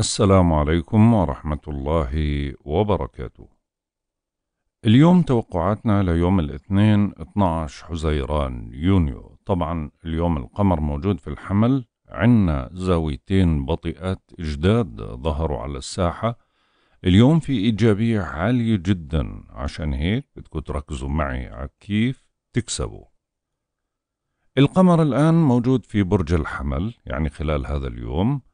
السلام عليكم ورحمة الله وبركاته. اليوم توقعاتنا ليوم الاثنين 12 حزيران يونيو، طبعا اليوم القمر موجود في الحمل، عنا زاويتين بطيئات جداد ظهروا على الساحة. اليوم في إيجابية عالية جدا، عشان هيك بدكم تركزوا معي على كيف تكسبوا. القمر الآن موجود في برج الحمل، يعني خلال هذا اليوم.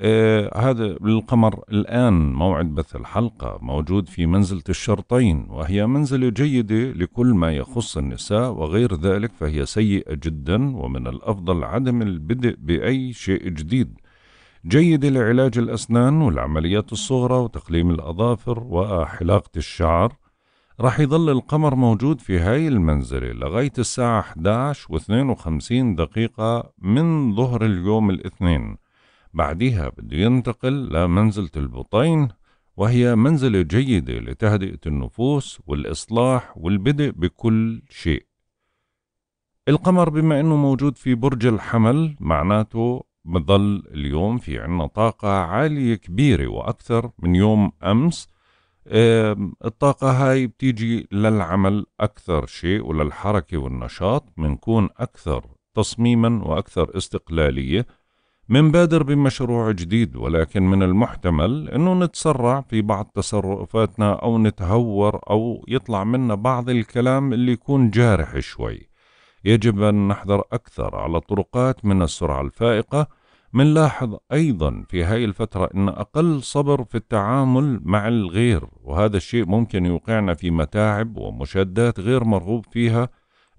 آه هذا القمر الآن موعد بث الحلقة موجود في منزلة الشرطين وهي منزلة جيدة لكل ما يخص النساء وغير ذلك فهي سيئة جدا ومن الأفضل عدم البدء بأي شيء جديد. جيدة لعلاج الأسنان والعمليات الصغرى وتقليم الأظافر وحلاقة الشعر. راح يظل القمر موجود في هاي المنزلة لغاية الساعة 11 و52 دقيقة من ظهر اليوم الاثنين. بعدها بده ينتقل لمنزلة البطين وهي منزلة جيدة لتهدئة النفوس والإصلاح والبدء بكل شيء. القمر بما أنه موجود في برج الحمل معناته بظل اليوم في عنا طاقة عالية كبيرة وأكثر من يوم أمس. الطاقة هاي بتيجي للعمل أكثر شيء وللحركة والنشاط بنكون أكثر تصميما وأكثر استقلالية. منبادر بمشروع جديد ولكن من المحتمل أنه نتسرع في بعض تصرفاتنا أو نتهور أو يطلع منا بعض الكلام اللي يكون جارح شوي. يجب أن نحذر أكثر على الطرقات من السرعة الفائقة. منلاحظ أيضا في هاي الفترة أن أقل صبر في التعامل مع الغير وهذا الشيء ممكن يوقعنا في متاعب ومشادات غير مرغوب فيها.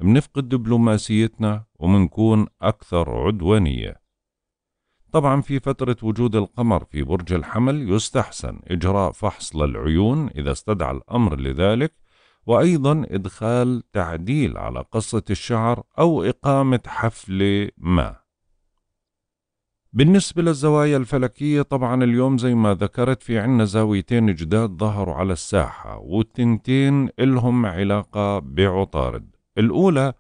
منفقد دبلوماسيتنا ومنكون أكثر عدوانية. طبعا في فترة وجود القمر في برج الحمل يستحسن إجراء فحص للعيون إذا استدعى الأمر لذلك وأيضا إدخال تعديل على قصة الشعر أو إقامة حفلة ما. بالنسبة للزوايا الفلكية طبعا اليوم زي ما ذكرت في عنا زاويتين جداد ظهروا على الساحة والتنتين إلهم علاقة بعطارد. الأولى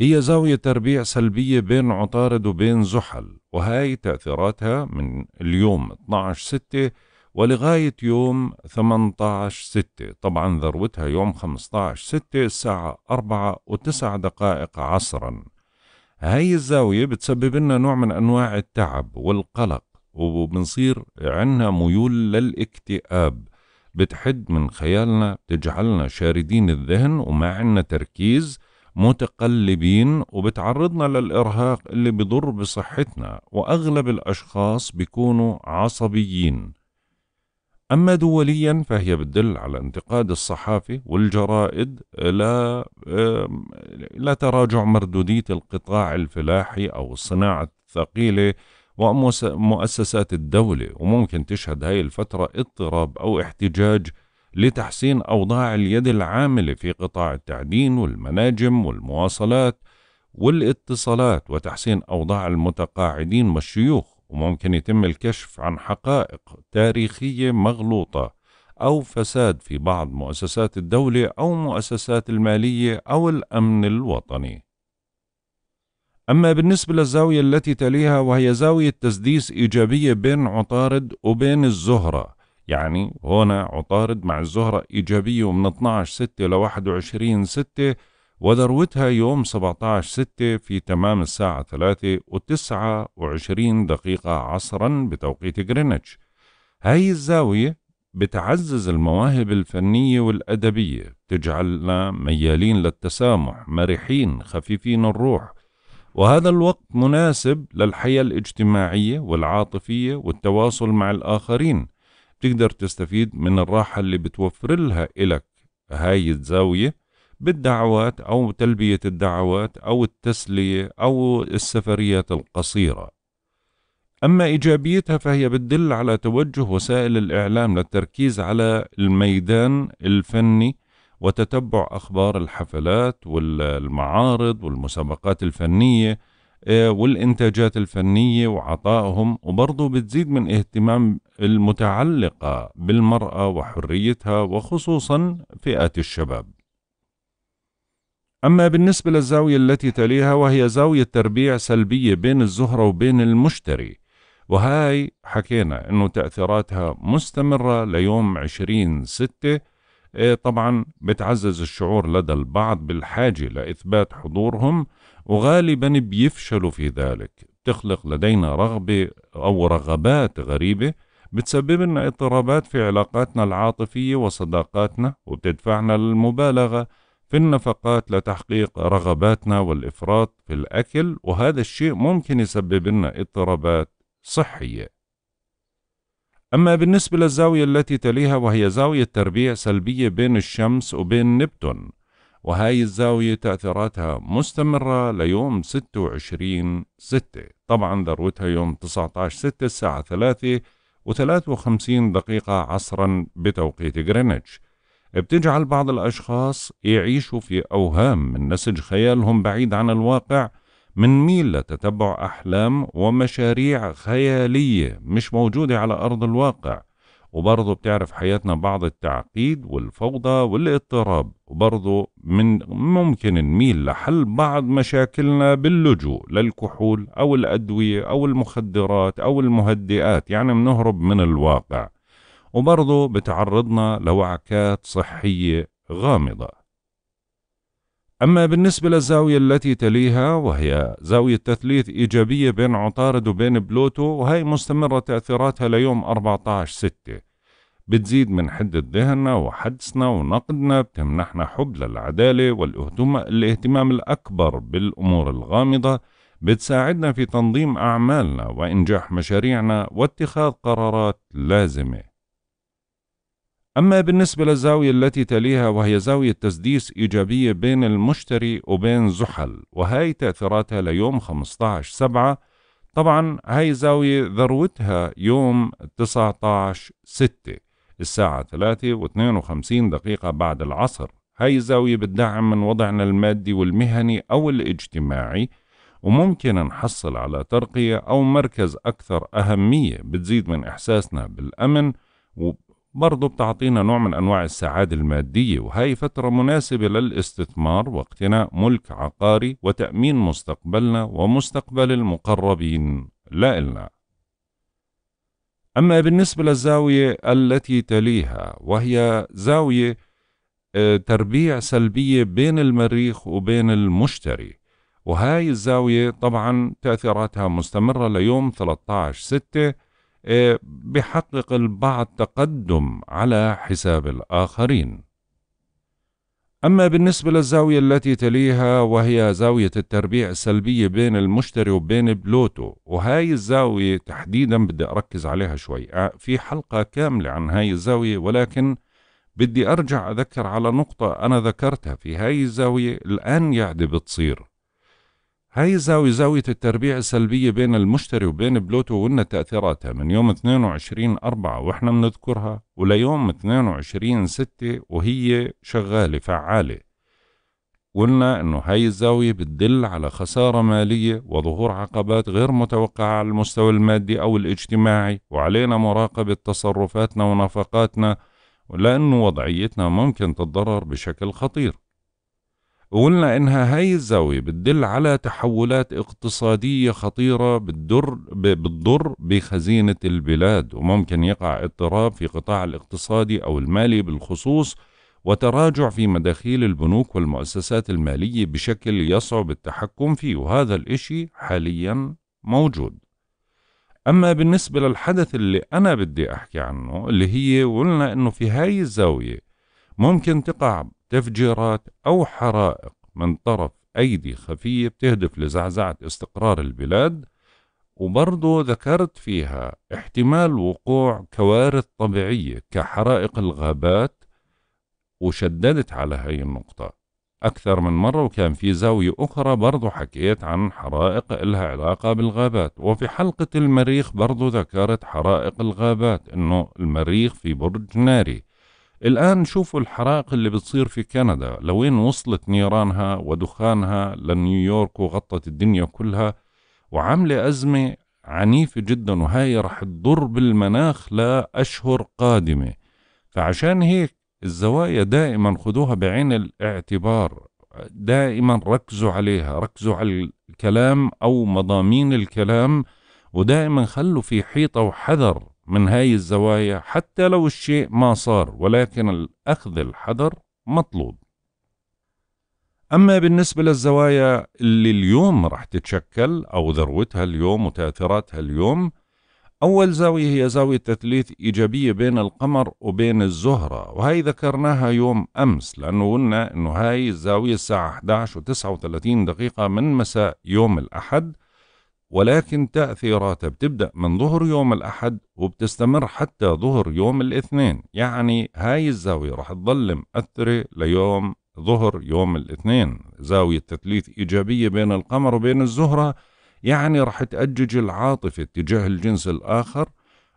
هي زاوية تربيع سلبية بين عطارد وبين زحل وهاي تأثيراتها من اليوم 12 ستة ولغاية يوم 18 ستة. طبعا ذروتها يوم 15 ستة الساعة أربعة وتسع دقائق عصرا. هاي الزاوية بتسبب لنا نوع من أنواع التعب والقلق وبنصير عنا ميول للاكتئاب. بتحد من خيالنا بتجعلنا شاردين الذهن وما عنا تركيز متقلبين وبتعرضنا للإرهاق اللي بضر بصحتنا وأغلب الأشخاص بيكونوا عصبيين. أما دوليا فهي بتدل على انتقاد الصحافة والجرائد لا, تراجع مردودية القطاع الفلاحي أو الصناعة الثقيلة ومؤسسات الدولة وممكن تشهد هاي الفترة اضطراب أو احتجاج لتحسين أوضاع اليد العاملة في قطاع التعدين والمناجم والمواصلات والاتصالات وتحسين أوضاع المتقاعدين والشيوخ وممكن يتم الكشف عن حقائق تاريخية مغلوطة أو فساد في بعض مؤسسات الدولة أو مؤسسات المالية أو الأمن الوطني. أما بالنسبة للزاوية التي تليها وهي زاوية تسديس إيجابية بين عطارد وبين الزهرة يعني هنا عطارد مع الزهرة إيجابية من 12 6 ل 21 6 وذروتها يوم 17 6 في تمام الساعة 3 و 29 دقيقة عصرا بتوقيت جرينتش هاي الزاوية بتعزز المواهب الفنية والأدبية تجعلنا ميالين للتسامح مرحين خفيفين الروح. وهذا الوقت مناسب للحياة الاجتماعية والعاطفية والتواصل مع الآخرين. تقدر تستفيد من الراحة اللي بتوفر لها إلك. هاي الزاوية بالدعوات أو تلبية الدعوات أو التسلية أو السفريات القصيرة. أما إيجابيتها فهي بتدل على توجه وسائل الإعلام للتركيز على الميدان الفني وتتبع أخبار الحفلات والمعارض والمسابقات الفنية والإنتاجات الفنية وعطائهم وبرضه بتزيد من اهتمام المتعلقة بالمرأة وحريتها وخصوصا فئات الشباب. أما بالنسبة للزاوية التي تليها وهي زاوية تربيع سلبية بين الزهرة وبين المشتري. وهاي حكينا إنه تأثيراتها مستمرة ليوم 20 ستة. إيه، طبعا بتعزز الشعور لدى البعض بالحاجة لإثبات حضورهم. وغالبا بيفشلوا في ذلك. بتخلق لدينا رغبة أو رغبات غريبة بتسبب لنا اضطرابات في علاقاتنا العاطفية وصداقاتنا وبتدفعنا للمبالغة في النفقات لتحقيق رغباتنا والإفراط في الأكل وهذا الشيء ممكن يسبب لنا اضطرابات صحية. أما بالنسبة للزاوية التي تليها وهي زاوية تربيع سلبية بين الشمس وبين نبتون وهاي الزاوية تأثيراتها مستمرة ليوم 26 ستة. طبعا ذروتها يوم 19 ستة الساعة 3 و53 دقيقة عصرا بتوقيت غرينتش. بتجعل بعض الأشخاص يعيشوا في أوهام من نسج خيالهم بعيد عن الواقع من ميل لتتبع أحلام ومشاريع خيالية مش موجودة على أرض الواقع. وبرضه بتعرف حياتنا بعض التعقيد والفوضى والاضطراب. وبرضه من ممكن نميل لحل بعض مشاكلنا باللجوء للكحول أو الأدوية أو المخدرات أو المهدئات يعني بنهرب من الواقع. وبرضه بتعرضنا لوعكات صحية غامضة. أما بالنسبة للزاوية التي تليها وهي زاوية تثليث إيجابية بين عطارد وبين بلوتو وهي مستمرة تأثيراتها ليوم 14 ستة. بتزيد من حدة ذهننا وحدسنا ونقدنا بتمنحنا حب للعدالة والاهتمام الأكبر بالأمور الغامضة بتساعدنا في تنظيم أعمالنا وإنجاح مشاريعنا واتخاذ قرارات لازمة. أما بالنسبة للزاوية التي تليها وهي زاوية تسديس إيجابية بين المشتري وبين زحل وهي تأثيراتها ليوم 15 سبعة طبعا هاي زاوية ذروتها يوم 19 ستة. الساعة 3 و52 دقيقة بعد العصر. هاي الزاوية بتدعم من وضعنا المادي والمهني أو الاجتماعي وممكن نحصل على ترقية أو مركز أكثر أهمية بتزيد من إحساسنا بالأمن برضو بتعطينا نوع من أنواع السعادة المادية. وهي فترة مناسبة للاستثمار واقتناء ملك عقاري وتأمين مستقبلنا ومستقبل المقربين لإلنا. أما بالنسبة للزاوية التي تليها وهي زاوية آه، تربيع سلبية بين المريخ وبين المشتري. وهاي الزاوية طبعا تأثيراتها مستمرة ليوم 13 ستة آه، بحقق البعض تقدم على حساب الآخرين. أما بالنسبة للزاوية التي تليها وهي زاوية التربيع السلبية بين المشتري وبين بلوتو وهاي الزاوية تحديدا بدي أركز عليها شوي. في حلقة كاملة عن هاي الزاوية ولكن بدي أرجع أذكر على نقطة أنا ذكرتها في هاي الزاوية الآن يعدي بتصير. هاي زاوية التربيع السلبية بين المشتري وبين بلوتو وقلنا تأثيراتها من يوم 22 أربعة وإحنا بنذكرها وليوم 22 ستة وهي شغالة فعالة. قلنا إنه هاي الزاوية بتدل على خسارة مالية وظهور عقبات غير متوقعة على المستوى المادي أو الاجتماعي وعلينا مراقبة تصرفاتنا ونفقاتنا لأنه وضعيتنا ممكن تتضرر بشكل خطير. وقلنا إنها هاي الزاوية بتدل على تحولات اقتصادية خطيرة بتضر بتضر بخزينة البلاد وممكن يقع اضطراب في قطاع الاقتصادي أو المالي بالخصوص وتراجع في مداخيل البنوك والمؤسسات المالية بشكل يصعب التحكم فيه وهذا الإشي حاليا موجود. أما بالنسبة للحدث اللي أنا بدي أحكي عنه اللي هي قلنا إنه في هاي الزاوية ممكن تقع تفجيرات أو حرائق من طرف أيدي خفية بتهدف لزعزعة استقرار البلاد وبرضو ذكرت فيها احتمال وقوع كوارث طبيعية كحرائق الغابات وشددت على هاي النقطة أكثر من مرة. وكان في زاوية أخرى برضو حكيت عن حرائق إلها علاقة بالغابات وفي حلقة المريخ برضو ذكرت حرائق الغابات إنه المريخ في برج ناري. الآن شوفوا الحرائق اللي بتصير في كندا. لوين وصلت نيرانها ودخانها لنيويورك وغطت الدنيا كلها؟ وعاملة أزمة عنيفة جدا وهاي رح تضر بالمناخ لأشهر قادمة. فعشان هيك الزوايا دائما خذوها بعين الاعتبار. دائما ركزوا عليها ركزوا على الكلام أو مضامين الكلام ودائما خلوا في حيطة وحذر. من هاي الزوايا حتى لو الشيء ما صار ولكن الأخذ الحذر مطلوب. أما بالنسبة للزوايا اللي اليوم رح تتشكل أو ذروتها اليوم وتأثيراتها اليوم أول زاوية هي زاوية تثليث إيجابية بين القمر وبين الزهرة وهي ذكرناها يوم أمس لأنه قلنا أنه هاي الزاوية الساعة 11 و 39 دقيقة من مساء يوم الأحد ولكن تأثيراتها بتبدأ من ظهر يوم الأحد وبتستمر حتى ظهر يوم الاثنين. يعني هاي الزاوية رح تظل مأثرة ليوم ظهر يوم الاثنين. زاوية تثليث إيجابية بين القمر وبين الزهرة يعني رح تأجج العاطفة تجاه الجنس الآخر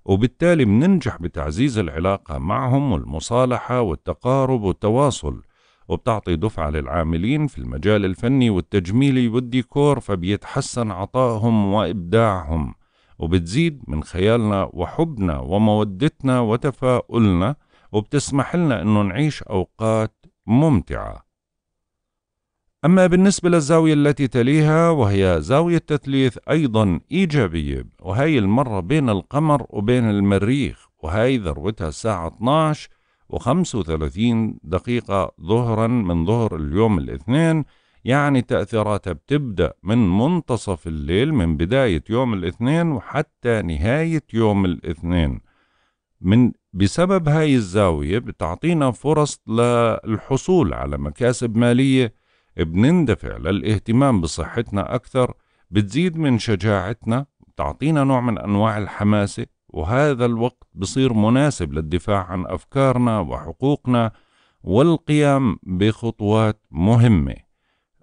وبالتالي بننجح بتعزيز العلاقة معهم والمصالحة والتقارب والتواصل. وبتعطي دفعة للعاملين في المجال الفني والتجميلي والديكور فبيتحسن عطائهم وإبداعهم وبتزيد من خيالنا وحبنا ومودتنا وتفاؤلنا وبتسمح لنا أنه نعيش أوقات ممتعة. أما بالنسبة للزاوية التي تليها وهي زاوية تثليث أيضا إيجابية وهي المرة بين القمر وبين المريخ وهي ذروتها الساعة 12 و35 دقيقة ظهرا من ظهر اليوم الاثنين يعني تأثيراتها بتبدأ من منتصف الليل من بداية يوم الاثنين وحتى نهاية يوم الاثنين. من بسبب هاي الزاوية بتعطينا فرص للحصول على مكاسب مالية بنندفع للاهتمام بصحتنا أكثر بتزيد من شجاعتنا بتعطينا نوع من أنواع الحماسة وهذا الوقت بصير مناسب للدفاع عن أفكارنا وحقوقنا والقيام بخطوات مهمة.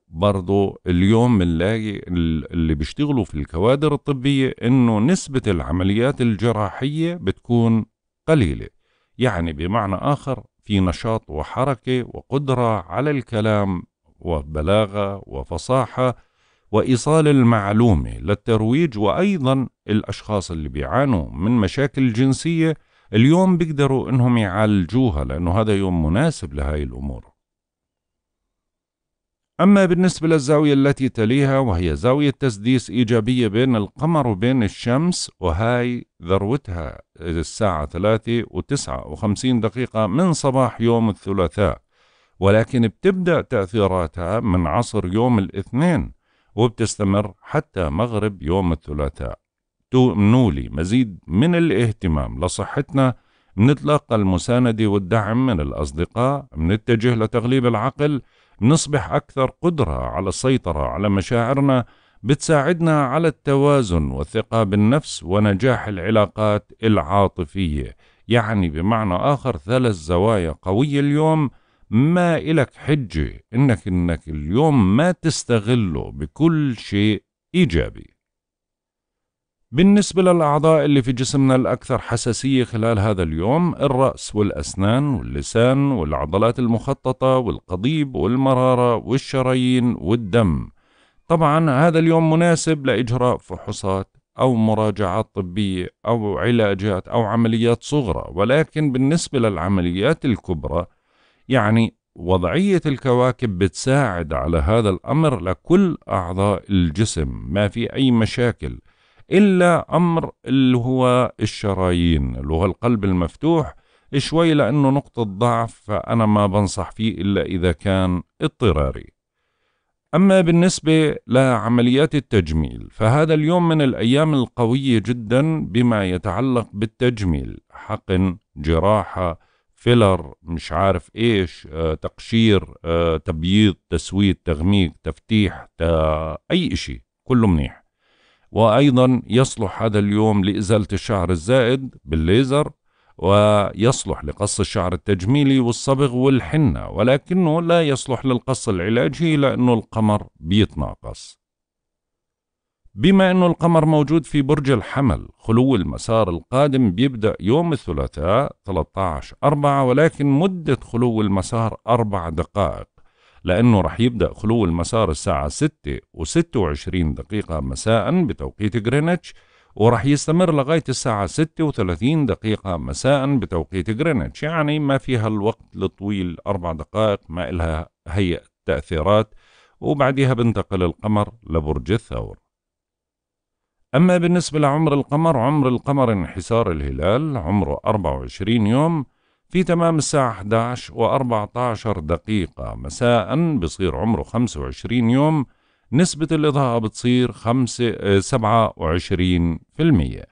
برضو اليوم بنلاقي اللي بيشتغلوا في الكوادر الطبية إنه نسبة العمليات الجراحية بتكون قليلة. يعني بمعنى آخر في نشاط وحركة وقدرة على الكلام وبلاغة وفصاحة وإيصال المعلومة للترويج وأيضا الأشخاص اللي بيعانوا من مشاكل جنسية اليوم بيقدروا إنهم يعالجوها لأنه هذا يوم مناسب لهاي الأمور. أما بالنسبة للزاوية التي تليها وهي زاوية تسديس إيجابية بين القمر وبين الشمس وهاي ذروتها الساعة ثلاثة وتسعة وخمسين دقيقة من صباح يوم الثلاثاء ولكن بتبدأ تأثيراتها من عصر يوم الاثنين وبتستمر حتى مغرب يوم الثلاثاء. تؤمنوا مزيد من الاهتمام لصحتنا منتلقى المساندة والدعم من الأصدقاء منتجه لتغليب العقل نصبح أكثر قدرة على السيطرة على مشاعرنا بتساعدنا على التوازن والثقة بالنفس ونجاح العلاقات العاطفية. يعني بمعنى آخر ثلاث زوايا قوية اليوم ما إلك حجة إنك إنك اليوم ما تستغله بكل شيء إيجابي. بالنسبة للأعضاء اللي في جسمنا الأكثر حساسية خلال هذا اليوم الرأس والأسنان واللسان والعضلات المخططة والقضيب والمرارة والشرايين والدم. طبعا هذا اليوم مناسب لإجراء فحوصات أو مراجعات طبية أو علاجات أو عمليات صغرى ولكن بالنسبة للعمليات الكبرى يعني وضعية الكواكب بتساعد على هذا الأمر لكل أعضاء الجسم ما في أي مشاكل إلا أمر اللي هو الشرايين اللي هو القلب المفتوح شوي لأنه نقطة ضعف فأنا ما بنصح فيه إلا إذا كان اضطراري. أما بالنسبة لعمليات التجميل فهذا اليوم من الأيام القوية جدا بما يتعلق بالتجميل حقن جراحة فيلر مش عارف إيش آه، تقشير آه، تبييض تسويد تغميق تفتيح أي إشي كله منيح. وأيضا يصلح هذا اليوم لإزالة الشعر الزائد بالليزر ويصلح لقص الشعر التجميلي والصبغ والحنة ولكنه لا يصلح للقص العلاجي لأنه القمر بيتناقص. بما أنه القمر موجود في برج الحمل خلو المسار القادم بيبدأ يوم الثلاثاء 13 أربعة ولكن مدة خلو المسار أربع دقائق لأنه رح يبدأ خلو المسار الساعة 6 و26 دقيقة مساء بتوقيت غرينتش ورح يستمر لغاية الساعة 6 و30 دقيقة مساء بتوقيت غرينتش. يعني ما فيها الوقت الطويل أربع دقائق ما إلها هي تأثيرات. وبعدها بنتقل القمر لبرج الثور. أما بالنسبة لعمر القمر عمر القمر انحسار الهلال عمره 24 يوم في تمام الساعة 11 و14 دقيقة. مساء بصير عمره 25 يوم نسبة الإضاءة بتصير 27%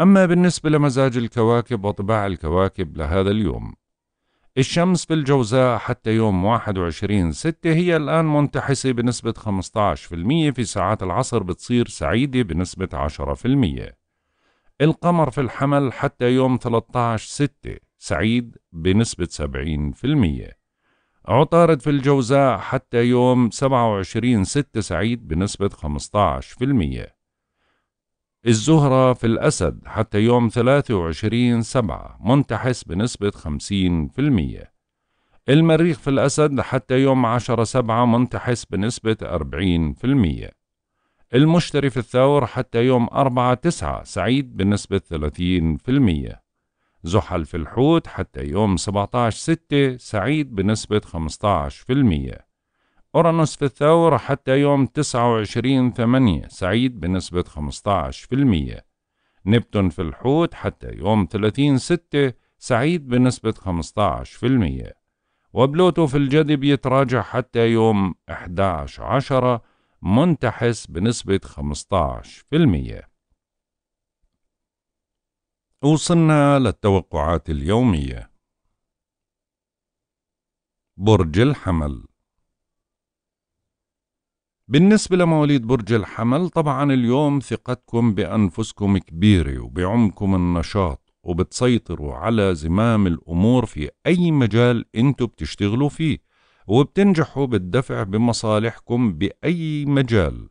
أما بالنسبة لمزاج الكواكب وطباع الكواكب لهذا اليوم الشمس في الجوزاء حتى يوم 21 ستة هي الآن منتحسة بنسبة 15% في ساعات العصر بتصير سعيدة بنسبة 10% القمر في الحمل حتى يوم 13 ستة سعيد بنسبة 70% عطارد في الجوزاء حتى يوم 27 ستة سعيد بنسبة 15% الزهرة في الأسد حتى يوم 23 سبعة منتحس بنسبة 50% المريخ في الأسد حتى يوم 10 سبعة منتحس بنسبة 40% المشتري في الثور حتى يوم 4 تسعة سعيد بنسبة 30% زحل في الحوت حتى يوم 17 ستة سعيد بنسبة 15% أورانوس في الثور حتى يوم 29 ثمانية سعيد بنسبة 15% نبتون في الحوت حتى يوم 30 ستة سعيد بنسبة 15% وبلوتو في الجدي بيتراجع حتى يوم 11 عشرة منتحس بنسبة 15% وصلنا للتوقعات اليومية. برج الحمل. بالنسبة لمواليد برج الحمل طبعا اليوم ثقتكم بأنفسكم كبيرة وبعمكم النشاط وبتسيطروا على زمام الأمور في أي مجال أنتوا بتشتغلوا فيه وبتنجحوا بالدفع بمصالحكم بأي مجال.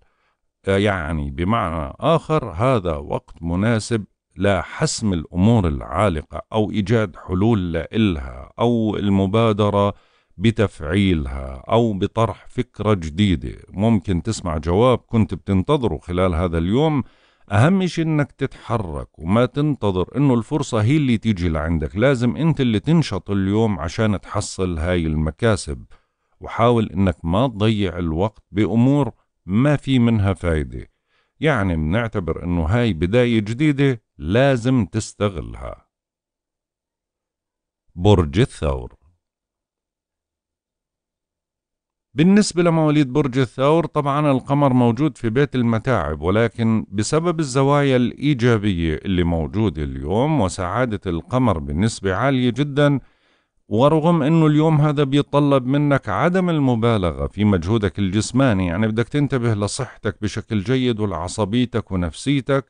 يعني بمعنى آخر هذا وقت مناسب لحسم الأمور العالقة أو إيجاد حلول لإلها أو المبادرة بتفعيلها أو بطرح فكرة جديدة. ممكن تسمع جواب كنت بتنتظره خلال هذا اليوم. أهم شيء إنك تتحرك وما تنتظر إنه الفرصة هي اللي تيجي لعندك. لازم أنت اللي تنشط اليوم عشان تحصل هاي المكاسب. وحاول إنك ما تضيع الوقت بأمور ما في منها فايدة. يعني بنعتبر إنه هاي بداية جديدة لازم تستغلها. برج الثور بالنسبة لمواليد برج الثور طبعا القمر موجود في بيت المتاعب ولكن بسبب الزوايا الإيجابية اللي موجودة اليوم وسعادة القمر بنسبة عالية جدا ورغم إنه اليوم هذا بيتطلب منك عدم المبالغة في مجهودك الجسماني يعني بدك تنتبه لصحتك بشكل جيد ولعصبيتك ونفسيتك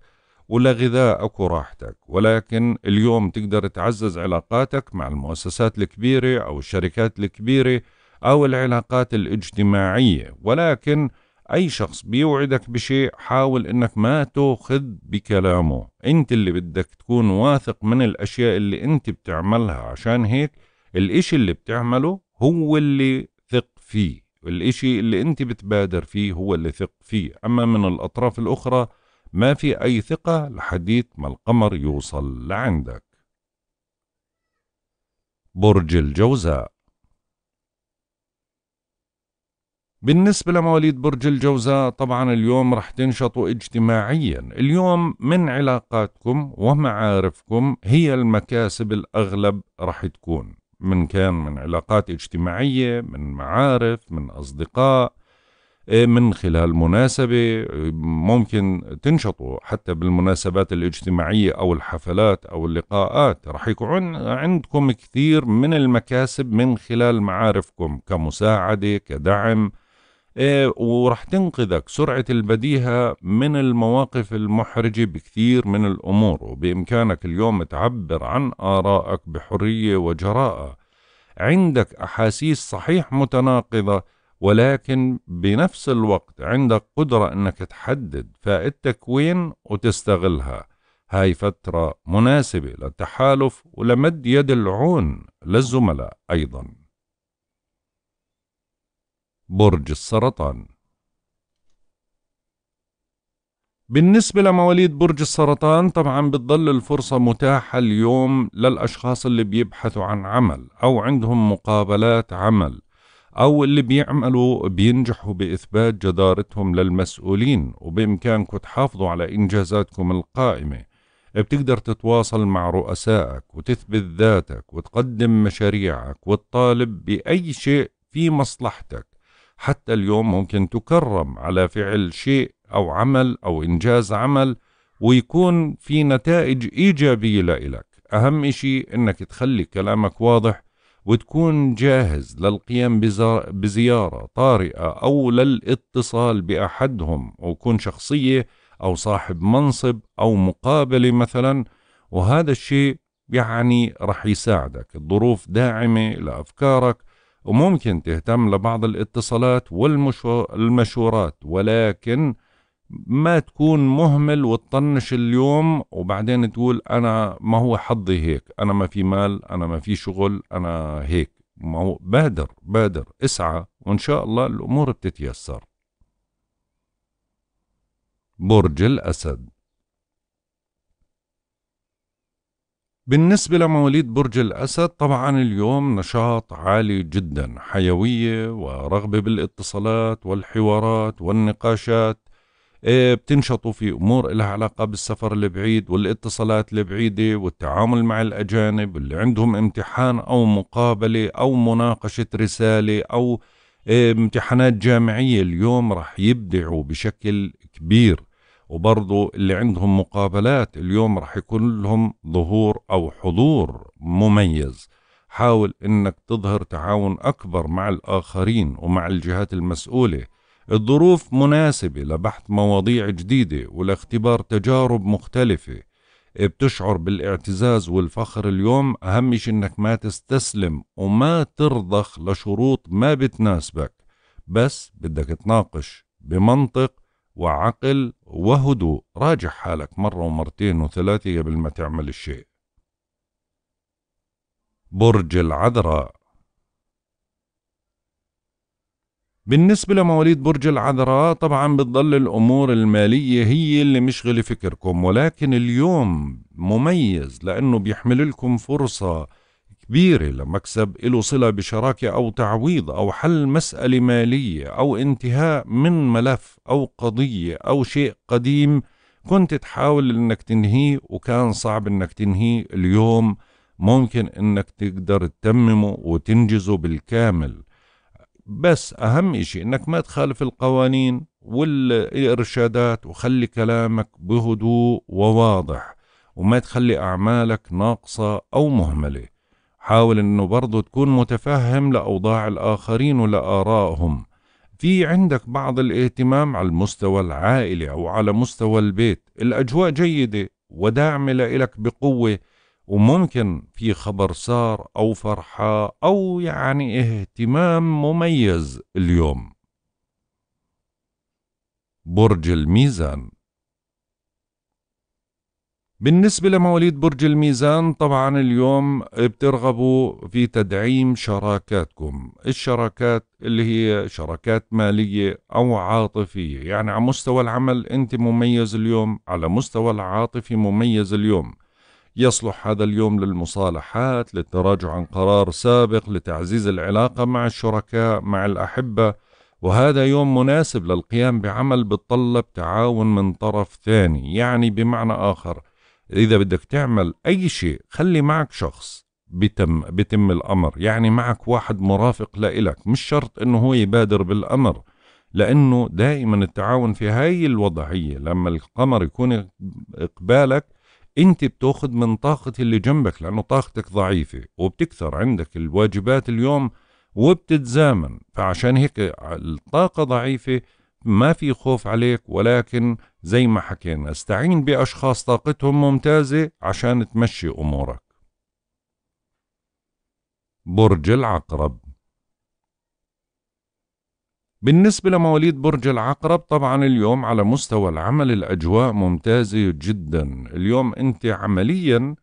ولغذائك وراحتك. ولكن اليوم تقدر تعزز علاقاتك مع المؤسسات الكبيرة أو الشركات الكبيرة أو العلاقات الاجتماعية ولكن أي شخص بيوعدك بشيء حاول إنك ما تأخذ بكلامه. أنت اللي بدك تكون واثق من الأشياء اللي أنت بتعملها عشان هيك الإشي اللي بتعمله هو اللي ثق فيه. الإشي اللي أنت بتبادر فيه هو اللي ثق فيه. أما من الأطراف الأخرى ما في أي ثقة لحديث ما القمر يوصل لعندك. برج الجوزاء بالنسبة لمواليد برج الجوزاء طبعا اليوم رح تنشطوا اجتماعيا. اليوم من علاقاتكم ومعارفكم هي المكاسب الأغلب رح تكون؟ من كان من علاقات اجتماعية من معارف من أصدقاء إيه، من خلال مناسبة. ممكن تنشطوا حتى بالمناسبات الاجتماعية أو الحفلات أو اللقاءات. رح يكون عندكم كثير من المكاسب من خلال معارفكم كمساعدة كدعم. إيه ورح تنقذك. سرعة البديهة من المواقف المحرجة بكثير من الأمور وبإمكانك اليوم تعبر عن آرائك بحرية وجراءة. عندك أحاسيس صحيح متناقضة ولكن بنفس الوقت عندك قدرة أنك تحدد فائدتك وين وتستغلها. هاي فترة مناسبة للتحالف ولمد يد العون للزملاء أيضاً. برج السرطان. بالنسبة لمواليد برج السرطان طبعا بتظل الفرصة متاحة اليوم للأشخاص اللي بيبحثوا عن عمل أو عندهم مقابلات عمل أو اللي بيعملوا بينجحوا بإثبات جدارتهم للمسؤولين وبإمكانكم تحافظوا على إنجازاتكم القائمة. بتقدر تتواصل مع رؤسائك وتثبت ذاتك وتقدم مشاريعك وتطالب بأي شيء في مصلحتك. حتى اليوم ممكن تكرم على فعل شيء أو عمل أو إنجاز عمل ويكون في نتائج إيجابية لإلك أهم إشي إنك تخلي كلامك واضح وتكون جاهز للقيام بزيارة طارئة أو للاتصال بأحدهم ويكون شخصية أو صاحب منصب أو مقابلة مثلا. وهذا الشيء يعني رح يساعدك. الظروف داعمة لأفكارك وممكن تهتم لبعض الاتصالات والمشورات ولكن ما تكون مهمل وتطنش اليوم وبعدين تقول أنا ما هو حظي هيك أنا ما في مال أنا ما في شغل أنا هيك. ما هو بادر بادر اسعى وإن شاء الله الأمور بتتيسر. برج الأسد. بالنسبة لمواليد برج الأسد طبعا اليوم نشاط عالي جدا حيوية ورغبة بالاتصالات والحوارات والنقاشات. إيه، بتنشطوا في أمور لها علاقة بالسفر البعيد والاتصالات البعيدة والتعامل مع الأجانب اللي عندهم امتحان أو مقابلة أو مناقشة رسالة أو إيه، امتحانات جامعية اليوم رح يبدعوا بشكل كبير. وبرضو اللي عندهم مقابلات اليوم رح يكون لهم ظهور أو حضور مميز. حاول إنك تظهر تعاون أكبر مع الآخرين ومع الجهات المسؤولة. الظروف مناسبة لبحث مواضيع جديدة ولاختبار تجارب مختلفة. بتشعر بالاعتزاز والفخر اليوم. أهم شيء إنك ما تستسلم وما ترضخ لشروط ما بتناسبك. بس بدك تناقش بمنطق وعقل وهدوء. راجع حالك مرة ومرتين وثلاثة قبل ما تعمل الشيء. برج العذراء. بالنسبة لمواليد برج العذراء طبعا بتضل الأمور المالية هي اللي مشغلة فكركم ولكن اليوم مميز لأنه بيحمل لكم فرصة كبيرة لمكسب له صلة بشراكة أو تعويض أو حل مسألة مالية أو انتهاء من ملف أو قضية أو شيء قديم كنت تحاول إنك تنهيه وكان صعب إنك تنهيه. اليوم ممكن إنك تقدر تتممه وتنجزه بالكامل. بس أهم إشي إنك ما تخالف القوانين والإرشادات وخلي كلامك بهدوء وواضح وما تخلي أعمالك ناقصة أو مهملة. حاول إنه برضو تكون متفهم لأوضاع الآخرين ولآرائهم في عندك بعض الاهتمام على المستوى العائلي أو على مستوى البيت. الأجواء جيدة وداعمة لإلك بقوة وممكن في خبر صار أو فرحة أو يعني اهتمام مميز اليوم. برج الميزان بالنسبة لمواليد برج الميزان طبعا اليوم بترغبوا في تدعيم شراكاتكم. الشراكات اللي هي شراكات مالية أو عاطفية. يعني على مستوى العمل أنت مميز اليوم على مستوى العاطفي مميز اليوم. يصلح هذا اليوم للمصالحات للتراجع عن قرار سابق لتعزيز العلاقة مع الشركاء مع الأحبة. وهذا يوم مناسب للقيام بعمل بتطلب تعاون من طرف ثاني. يعني بمعنى آخر إذا بدك تعمل أي شيء خلي معك شخص بتم, بتم الأمر. يعني معك واحد مرافق لإلك. مش شرط إنه هو يبادر بالأمر لأنه دائما التعاون في هاي الوضعية لما القمر يكون إقبالك أنت بتأخذ من طاقة اللي جنبك لأنه طاقتك ضعيفة وبتكثر عندك الواجبات اليوم وبتتزامن. فعشان هيك الطاقة ضعيفة ما في خوف عليك ولكن زي ما حكينا استعين بأشخاص طاقتهم ممتازة عشان تمشي أمورك. برج العقرب. بالنسبة لمواليد برج العقرب طبعا اليوم على مستوى العمل الأجواء ممتازة جدا. اليوم أنت عمليا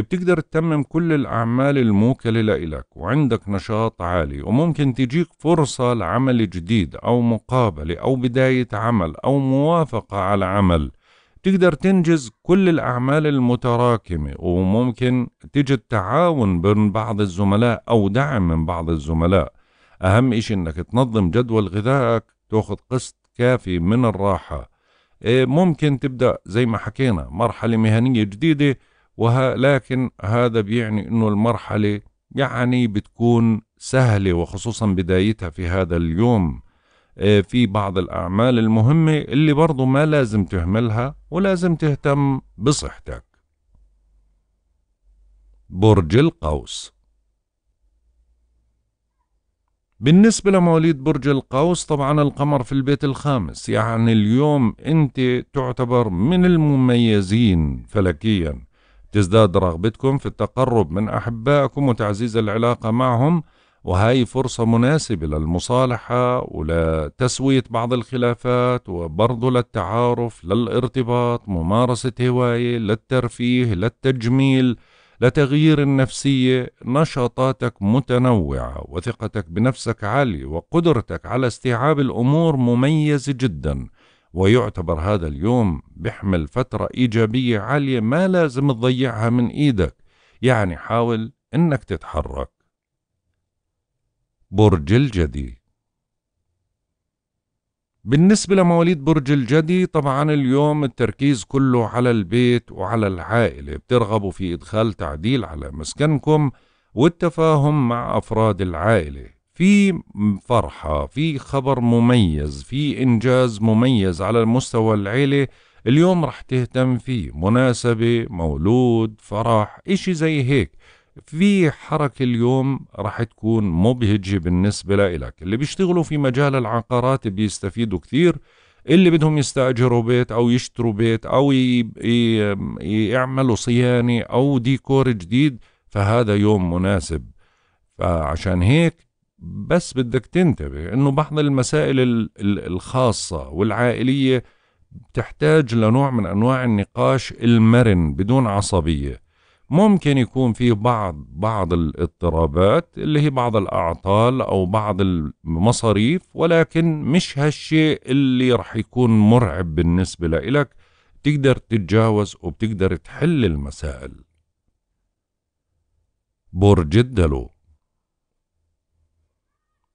بتقدر تتمم كل الأعمال الموكلة لإلك وعندك نشاط عالي وممكن تجيك فرصة لعمل جديد أو مقابلة أو بداية عمل أو موافقة على عمل. تقدر تنجز كل الأعمال المتراكمة وممكن تجد تعاون بين بعض الزملاء أو دعم من بعض الزملاء. أهم إشي إنك تنظم جدول غذائك تأخذ قسط كافي من الراحة. إيه، ممكن تبدأ زي ما حكينا مرحلة مهنية جديدة ولكن هذا بيعني إنه المرحلة يعني بتكون سهلة وخصوصا بدايتها في هذا اليوم. إيه، في بعض الأعمال المهمة اللي برضو ما لازم تهملها ولازم تهتم بصحتك. برج القوس. بالنسبة لمواليد برج القوس طبعا القمر في البيت الخامس يعني اليوم أنت تعتبر من المميزين فلكيا. تزداد رغبتكم في التقرب من أحبائكم وتعزيز العلاقة معهم وهي فرصة مناسبة للمصالحة ولتسوية بعض الخلافات وبرضه للتعارف للارتباط ممارسة هواية للترفيه للتجميل لتغيير النفسية. نشاطاتك متنوعة وثقتك بنفسك عالية وقدرتك على استيعاب الأمور مميزة جدا. ويعتبر هذا اليوم بيحمل فترة إيجابية عالية ما لازم تضيعها من إيدك. يعني حاول إنك تتحرك. برج الجدي. بالنسبة لمواليد برج الجدي طبعا اليوم التركيز كله على البيت وعلى العائلة بترغبوا في إدخال تعديل على مسكنكم والتفاهم مع أفراد العائلة. في فرحة في خبر مميز في إنجاز مميز على المستوى العيلة اليوم رح تهتم فيه. مناسبة مولود فرح إشي زي هيك. في حركة اليوم راح تكون مبهجة بالنسبة لإلك. اللي بيشتغلوا في مجال العقارات بيستفيدوا كثير. اللي بدهم يستأجروا بيت أو يشتروا بيت أو يعملوا صيانة أو ديكور جديد فهذا يوم مناسب. فعشان هيك بس بدك تنتبه إنه بعض المسائل الخاصة والعائلية بتحتاج لنوع من أنواع النقاش المرن بدون عصبية. ممكن يكون في بعض بعض الاضطرابات اللي هي بعض الأعطال أو بعض المصاريف ولكن مش هالشيء اللي رح يكون مرعب بالنسبة لإلك. تقدر تتجاوز وبتقدر تحل المسائل. برج الدلو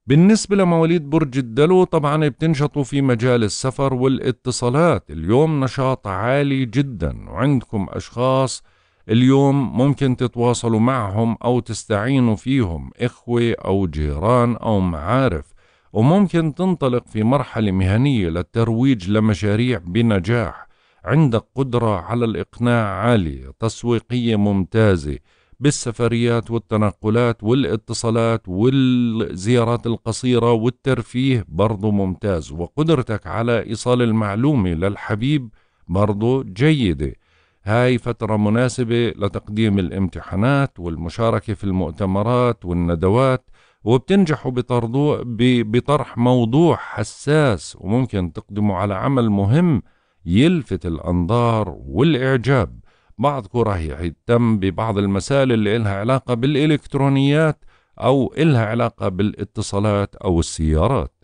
بالنسبة لمواليد برج الدلو طبعا بتنشطوا في مجال السفر والاتصالات. اليوم نشاط عالي جدا وعندكم أشخاص اليوم ممكن تتواصلوا معهم أو تستعينوا فيهم إخوة أو جيران أو معارف. وممكن تنطلق في مرحلة مهنية للترويج لمشاريع بنجاح. عندك قدرة على الإقناع عالية تسويقية ممتازة. بالسفريات والتنقلات والاتصالات والزيارات القصيرة والترفيه برضو ممتاز. وقدرتك على إيصال المعلومة للحبيب برضو جيدة. هاي فترة مناسبة لتقديم الامتحانات والمشاركة في المؤتمرات والندوات وبتنجحوا بطرح موضوع حساس وممكن تقدموا على عمل مهم يلفت الأنظار والإعجاب. بعضكم راح يهتم ببعض المسائل اللي إلها علاقة بالإلكترونيات أو إلها علاقة بالاتصالات أو السيارات.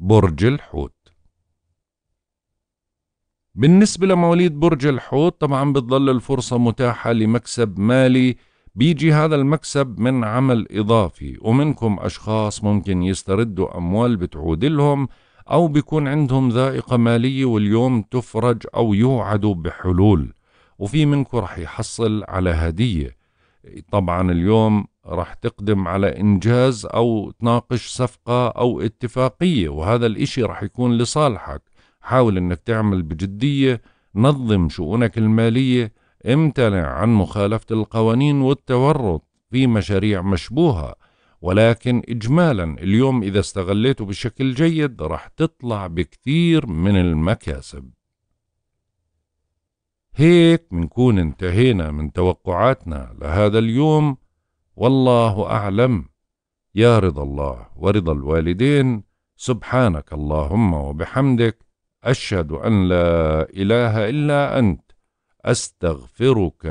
برج الحوت. بالنسبة لمواليد برج الحوت طبعا بتظل الفرصة متاحة لمكسب مالي. بيجي هذا المكسب من عمل إضافي ومنكم أشخاص ممكن يستردوا أموال بتعود لهم أو بيكون عندهم ذائقة مالية واليوم تفرج أو يوعدوا بحلول. وفي منكم رح يحصل على هدية. طبعا اليوم رح تقدم على إنجاز أو تناقش صفقة أو اتفاقية وهذا الإشي رح يكون لصالحك. حاول إنك تعمل بجدية نظم شؤونك المالية امتنع عن مخالفة القوانين والتورط في مشاريع مشبوهة. ولكن إجمالا اليوم إذا استغليته بشكل جيد راح تطلع بكثير من المكاسب. هيك بنكون انتهينا من توقعاتنا لهذا اليوم. والله أعلم. يا رضا الله ورضا الوالدين سبحانك اللهم وبحمدك أشهد أن لا إله إلا أنت أستغفرك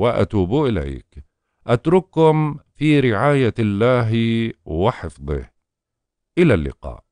وأتوب إليك. أترككم في رعاية الله وحفظه. إلى اللقاء.